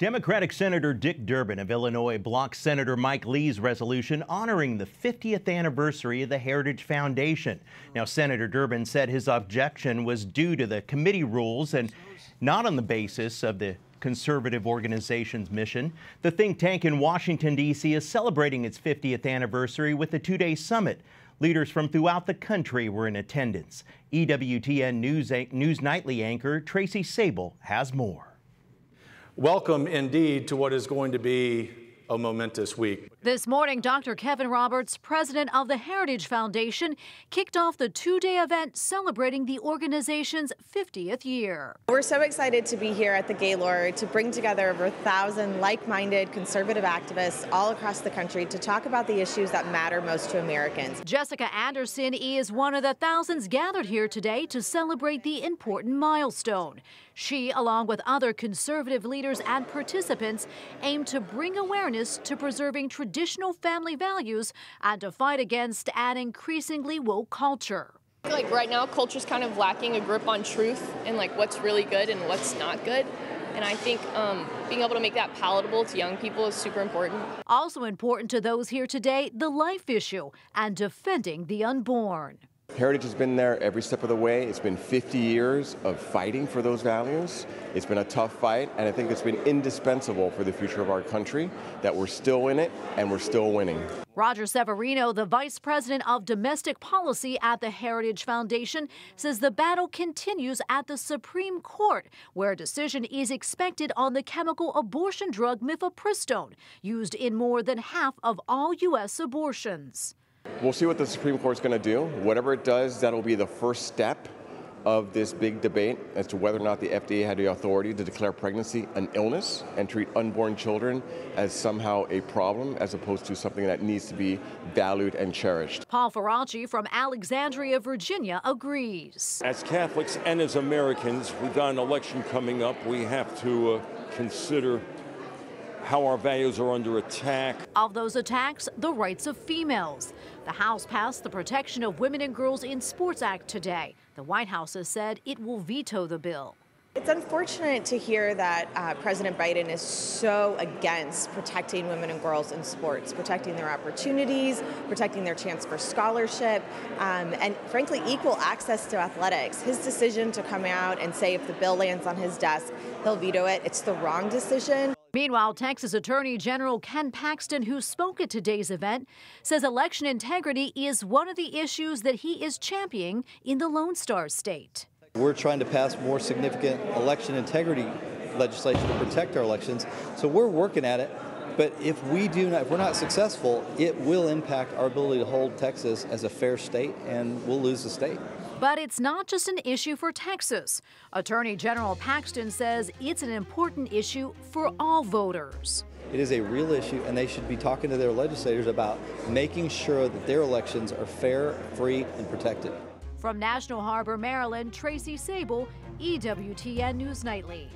Democratic Senator Dick Durbin of Illinois blocked Senator Mike Lee's resolution honoring the 50th anniversary of the Heritage Foundation. Now, Senator Durbin said his objection was due to the committee rules and not on the basis of the conservative organization's mission. The think tank in Washington, D.C. is celebrating its 50th anniversary with a two day summit. Leaders from throughout the country were in attendance. EWTN News, News Nightly anchor Tracy Sabol has more. Welcome indeed to what is going to be a momentous week. This morning, Dr. Kevin Roberts, president of the Heritage Foundation, kicked off the two day event celebrating the organization's 50th year. We're so excited to be here at the Gaylord to bring together over a thousand like minded conservative activists all across the country to talk about the issues that matter most to Americans. Jessica Anderson is one of the thousands gathered here today to celebrate the important milestone. She, along with other conservative leaders and participants, aim to bring awareness to preserving traditional family values and to fight against an increasingly woke culture. I feel like right now, culture's kind of lacking a grip on truth and like what's really good and what's not good. And I think um, being able to make that palatable to young people is super important. Also important to those here today, the life issue and defending the unborn. Heritage has been there every step of the way. It's been 50 years of fighting for those values. It's been a tough fight, and I think it's been indispensable for the future of our country that we're still in it and we're still winning. Roger Severino, the vice president of domestic policy at the Heritage Foundation, says the battle continues at the Supreme Court, where a decision is expected on the chemical abortion drug mifepristone, used in more than half of all U.S. abortions. We'll see what the Supreme Court's going to do. Whatever it does, that'll be the first step of this big debate as to whether or not the FDA had the authority to declare pregnancy an illness and treat unborn children as somehow a problem as opposed to something that needs to be valued and cherished. Paul Faraci from Alexandria, Virginia agrees. As Catholics and as Americans, we've got an election coming up. We have to uh, consider how our values are under attack. Of those attacks, the rights of females. The House passed the Protection of Women and Girls in Sports Act today. The White House has said it will veto the bill. It's unfortunate to hear that uh, President Biden is so against protecting women and girls in sports, protecting their opportunities, protecting their chance for scholarship, um, and frankly, equal access to athletics. His decision to come out and say if the bill lands on his desk, he'll veto it, it's the wrong decision. Meanwhile, Texas Attorney General Ken Paxton, who spoke at today's event, says election integrity is one of the issues that he is championing in the Lone Star State. We're trying to pass more significant election integrity legislation to protect our elections, so we're working at it. But if we do not, if we're not successful, it will impact our ability to hold Texas as a fair state, and we'll lose the state. But it's not just an issue for Texas. Attorney General Paxton says it's an important issue for all voters. It is a real issue, and they should be talking to their legislators about making sure that their elections are fair, free, and protected. From National Harbor, Maryland, Tracy Sabol, EWTN News Nightly.